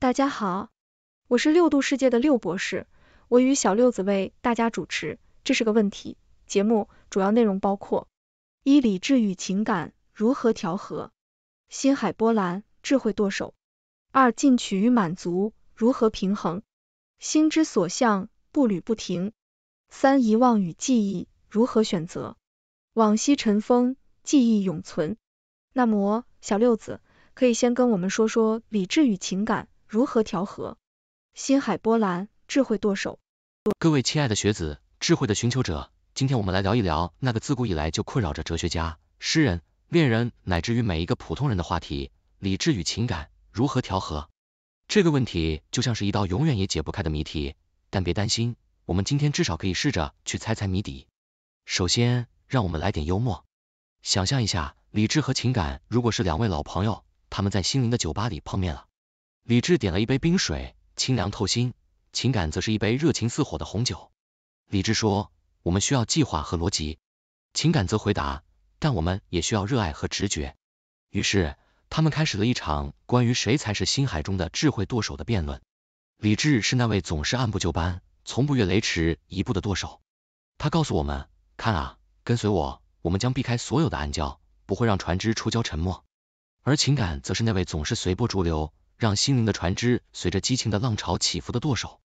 大家好，我是六度世界的六博士，我与小六子为大家主持。这是个问题节目，主要内容包括：一、理智与情感如何调和？心海波澜，智慧舵手。二、进取与满足如何平衡？心之所向，步履不停。三、遗忘与记忆如何选择？往昔尘封，记忆永存。那么，小六子可以先跟我们说说理智与情感。如何调和？心海波澜，智慧舵手。各位亲爱的学子，智慧的寻求者，今天我们来聊一聊那个自古以来就困扰着哲学家、诗人、恋人，乃至于每一个普通人的话题——理智与情感如何调和？这个问题就像是一道永远也解不开的谜题。但别担心，我们今天至少可以试着去猜猜谜底。首先，让我们来点幽默。想象一下，理智和情感如果是两位老朋友，他们在心灵的酒吧里碰面了。理智点了一杯冰水，清凉透心；情感则是一杯热情似火的红酒。理智说：“我们需要计划和逻辑。”情感则回答：“但我们也需要热爱和直觉。”于是，他们开始了一场关于谁才是星海中的智慧舵手的辩论。理智是那位总是按部就班、从不越雷池一步的舵手。他告诉我们：“看啊，跟随我，我们将避开所有的暗礁，不会让船只触礁沉没。”而情感则是那位总是随波逐流。让心灵的船只随着激情的浪潮起伏的舵手，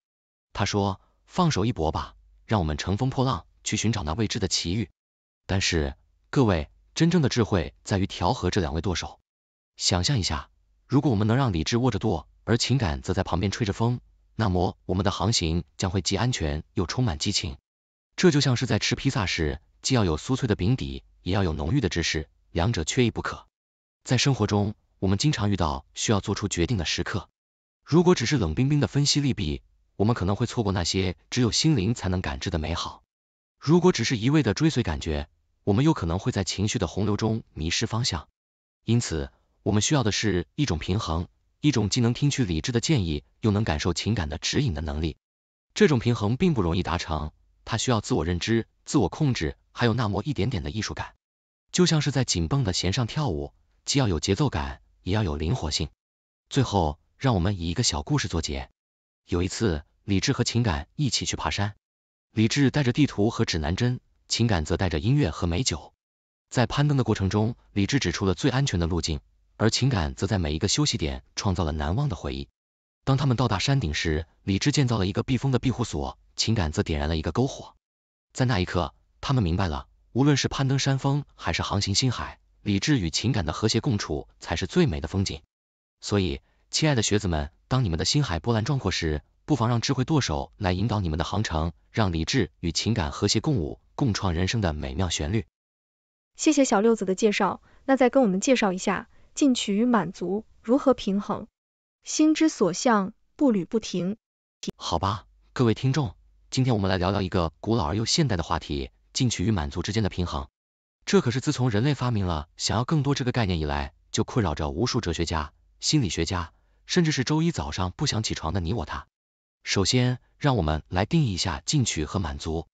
他说：“放手一搏吧，让我们乘风破浪，去寻找那未知的奇遇。”但是，各位，真正的智慧在于调和这两位舵手。想象一下，如果我们能让理智握着舵，而情感则在旁边吹着风，那么我们的航行将会既安全又充满激情。这就像是在吃披萨时，既要有酥脆的饼底，也要有浓郁的芝士，两者缺一不可。在生活中，我们经常遇到需要做出决定的时刻，如果只是冷冰冰的分析利弊，我们可能会错过那些只有心灵才能感知的美好；如果只是一味的追随感觉，我们又可能会在情绪的洪流中迷失方向。因此，我们需要的是一种平衡，一种既能听取理智的建议，又能感受情感的指引的能力。这种平衡并不容易达成，它需要自我认知、自我控制，还有那么一点点的艺术感，就像是在紧绷的弦上跳舞，既要有节奏感。也要有灵活性。最后，让我们以一个小故事作结。有一次，理智和情感一起去爬山。理智带着地图和指南针，情感则带着音乐和美酒。在攀登的过程中，理智指出了最安全的路径，而情感则在每一个休息点创造了难忘的回忆。当他们到达山顶时，理智建造了一个避风的庇护所，情感则点燃了一个篝火。在那一刻，他们明白了，无论是攀登山峰，还是航行星海。理智与情感的和谐共处才是最美的风景。所以，亲爱的学子们，当你们的心海波澜壮阔时，不妨让智慧舵手来引导你们的航程，让理智与情感和谐共舞，共创人生的美妙旋律。谢谢小六子的介绍。那再跟我们介绍一下，进取与满足如何平衡？心之所向，步履不停。好吧，各位听众，今天我们来聊聊一个古老而又现代的话题：进取与满足之间的平衡。这可是自从人类发明了想要更多这个概念以来，就困扰着无数哲学家、心理学家，甚至是周一早上不想起床的你我他。首先，让我们来定义一下进取和满足。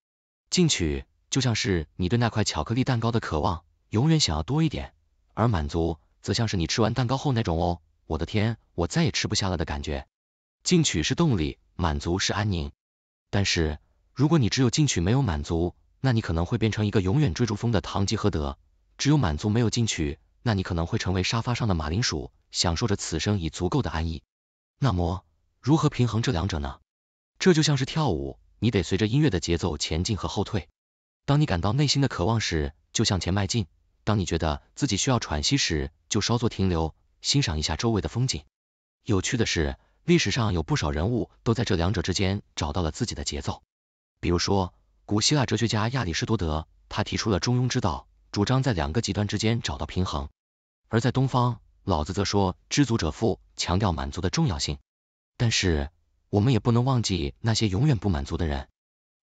进取就像是你对那块巧克力蛋糕的渴望，永远想要多一点；而满足则像是你吃完蛋糕后那种哦，我的天，我再也吃不下了的感觉。进取是动力，满足是安宁。但是，如果你只有进取没有满足，那你可能会变成一个永远追逐风的堂吉诃德，只有满足没有进取，那你可能会成为沙发上的马铃薯，享受着此生已足够的安逸。那么，如何平衡这两者呢？这就像是跳舞，你得随着音乐的节奏前进和后退。当你感到内心的渴望时，就向前迈进；当你觉得自己需要喘息时，就稍作停留，欣赏一下周围的风景。有趣的是，历史上有不少人物都在这两者之间找到了自己的节奏，比如说。古希腊哲学家亚里士多德，他提出了中庸之道，主张在两个极端之间找到平衡；而在东方，老子则说知足者富，强调满足的重要性。但是，我们也不能忘记那些永远不满足的人。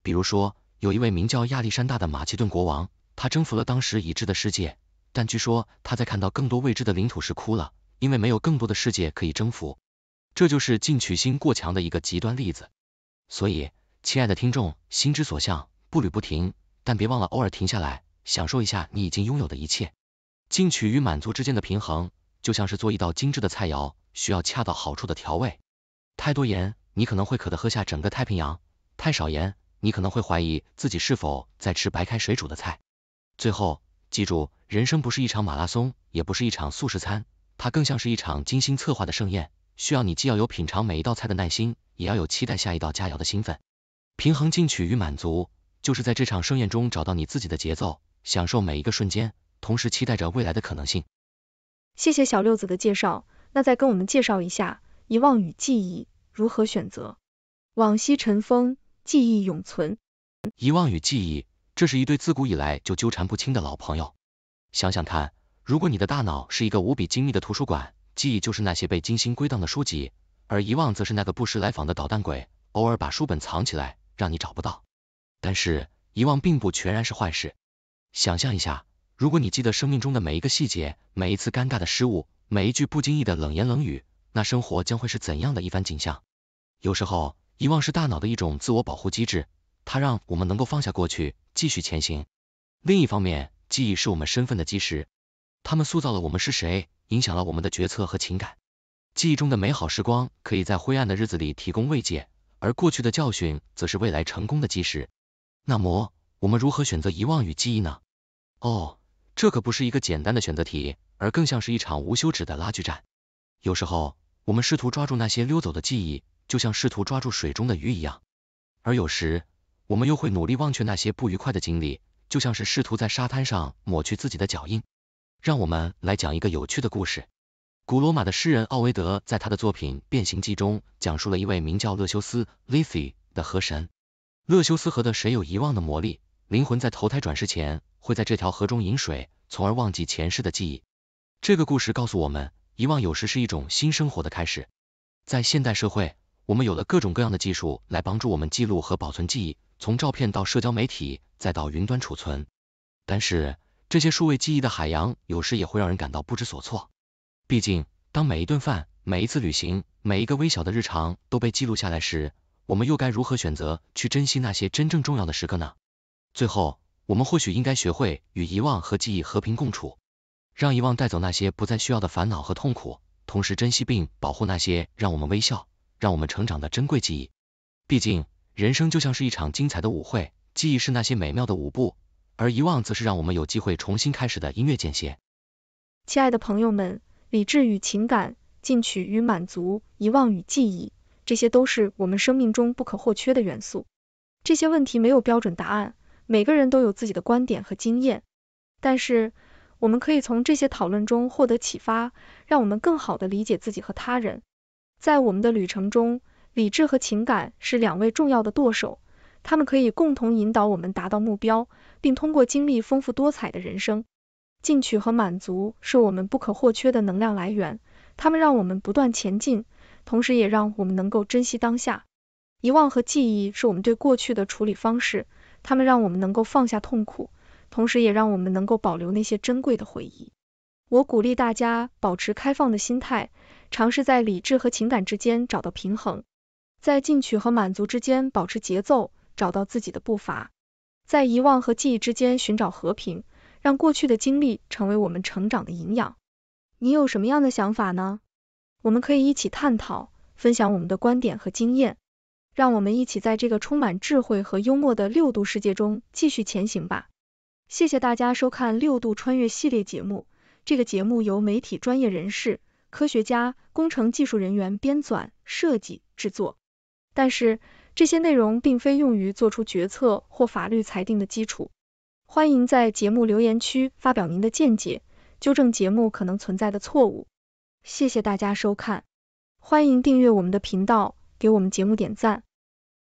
比如说，有一位名叫亚历山大的马其顿国王，他征服了当时已知的世界，但据说他在看到更多未知的领土时哭了，因为没有更多的世界可以征服。这就是进取心过强的一个极端例子。所以，亲爱的听众，心之所向。步履不停，但别忘了偶尔停下来，享受一下你已经拥有的一切。进取与满足之间的平衡，就像是做一道精致的菜肴，需要恰到好处的调味。太多盐，你可能会渴得喝下整个太平洋；太少盐，你可能会怀疑自己是否在吃白开水煮的菜。最后，记住，人生不是一场马拉松，也不是一场素食餐，它更像是一场精心策划的盛宴，需要你既要有品尝每一道菜的耐心，也要有期待下一道佳肴的兴奋。平衡进取与满足，就是在这场盛宴中找到你自己的节奏，享受每一个瞬间，同时期待着未来的可能性。谢谢小六子的介绍，那再跟我们介绍一下遗忘与记忆如何选择。往昔尘封，记忆永存。遗忘与记忆，这是一对自古以来就纠缠不清的老朋友。想想看，如果你的大脑是一个无比精密的图书馆，记忆就是那些被精心归档的书籍，而遗忘则是那个不时来访的捣蛋鬼，偶尔把书本藏起来。让你找不到，但是遗忘并不全然是坏事。想象一下，如果你记得生命中的每一个细节，每一次尴尬的失误，每一句不经意的冷言冷语，那生活将会是怎样的一番景象？有时候，遗忘是大脑的一种自我保护机制，它让我们能够放下过去，继续前行。另一方面，记忆是我们身份的基石，它们塑造了我们是谁，影响了我们的决策和情感。记忆中的美好时光，可以在灰暗的日子里提供慰藉。而过去的教训，则是未来成功的基石。那么，我们如何选择遗忘与记忆呢？哦，这可不是一个简单的选择题，而更像是一场无休止的拉锯战。有时候，我们试图抓住那些溜走的记忆，就像试图抓住水中的鱼一样；而有时，我们又会努力忘却那些不愉快的经历，就像是试图在沙滩上抹去自己的脚印。让我们来讲一个有趣的故事。古罗马的诗人奥维德在他的作品《变形记》中讲述了一位名叫勒修斯 （Lethe） 的河神。勒修斯河的水有遗忘的魔力，灵魂在投胎转世前会在这条河中饮水，从而忘记前世的记忆。这个故事告诉我们，遗忘有时是一种新生活的开始。在现代社会，我们有了各种各样的技术来帮助我们记录和保存记忆，从照片到社交媒体，再到云端储存。但是，这些数位记忆的海洋有时也会让人感到不知所措。毕竟，当每一顿饭、每一次旅行、每一个微小的日常都被记录下来时，我们又该如何选择去珍惜那些真正重要的时刻呢？最后，我们或许应该学会与遗忘和记忆和平共处，让遗忘带走那些不再需要的烦恼和痛苦，同时珍惜并保护那些让我们微笑、让我们成长的珍贵记忆。毕竟，人生就像是一场精彩的舞会，记忆是那些美妙的舞步，而遗忘则是让我们有机会重新开始的音乐间歇。亲爱的朋友们。理智与情感，进取与满足，遗忘与记忆，这些都是我们生命中不可或缺的元素。这些问题没有标准答案，每个人都有自己的观点和经验。但是，我们可以从这些讨论中获得启发，让我们更好的理解自己和他人。在我们的旅程中，理智和情感是两位重要的舵手，他们可以共同引导我们达到目标，并通过经历丰富多彩的人生。进取和满足是我们不可或缺的能量来源，它们让我们不断前进，同时也让我们能够珍惜当下。遗忘和记忆是我们对过去的处理方式，它们让我们能够放下痛苦，同时也让我们能够保留那些珍贵的回忆。我鼓励大家保持开放的心态，尝试在理智和情感之间找到平衡，在进取和满足之间保持节奏，找到自己的步伐，在遗忘和记忆之间寻找和平。让过去的经历成为我们成长的营养。你有什么样的想法呢？我们可以一起探讨，分享我们的观点和经验。让我们一起在这个充满智慧和幽默的六度世界中继续前行吧。谢谢大家收看六度穿越系列节目。这个节目由媒体专业人士、科学家、工程技术人员编纂、设计、制作。但是这些内容并非用于做出决策或法律裁定的基础。欢迎在节目留言区发表您的见解，纠正节目可能存在的错误。谢谢大家收看，欢迎订阅我们的频道，给我们节目点赞。